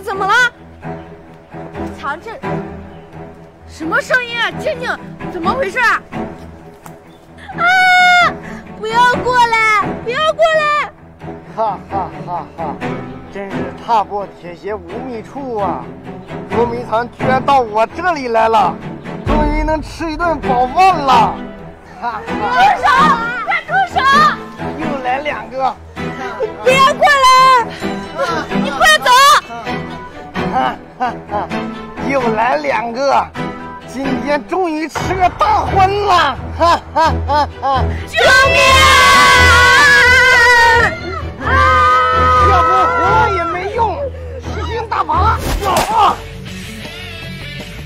怎么了？藏这什么声音啊？静静，怎么回事啊？啊！不要过来！不要过来！哈哈哈哈！真是踏破铁鞋无觅处啊！捉迷藏居然到我这里来了，终于能吃一顿饱饭了！哈哈！住手！快住手！又来两个！不要过来！又来两个！今天终于吃个大荤了！哈哈哈哈！救命啊！要不活也没用，吸星大法！啊！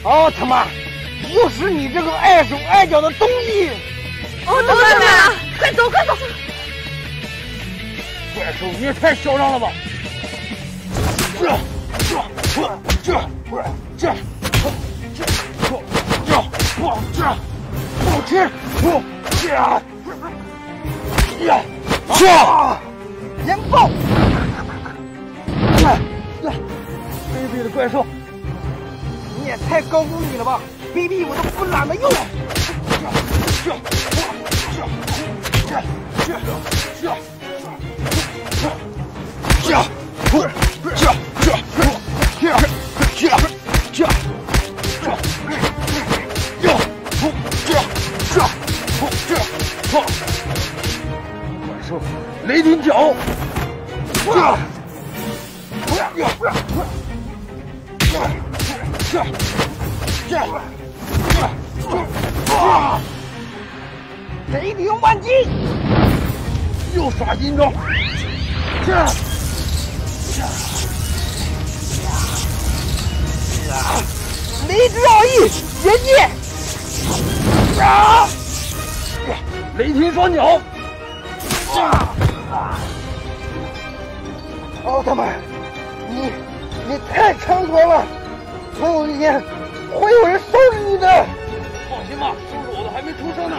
奥特曼，又是你这个碍手碍脚的东西！奥特曼，快走快走！怪兽，你也太嚣张了吧！这这这这这这这我这不吃不这呀这严爆！来来，卑鄙的怪兽，你也太高估你了吧！卑鄙我都不懒得用。这这这这这这这这不这这怪兽，雷霆脚！不要！不要！不要！不要！不要！不要！啊！雷霆万击！又耍阴招！啊！啊！雷之奥义，绝技！啊雷霆双鸟！奥特曼，你你太猖狂了！总有一天会有人收拾你的。放心吧，收拾我的还没出生呢。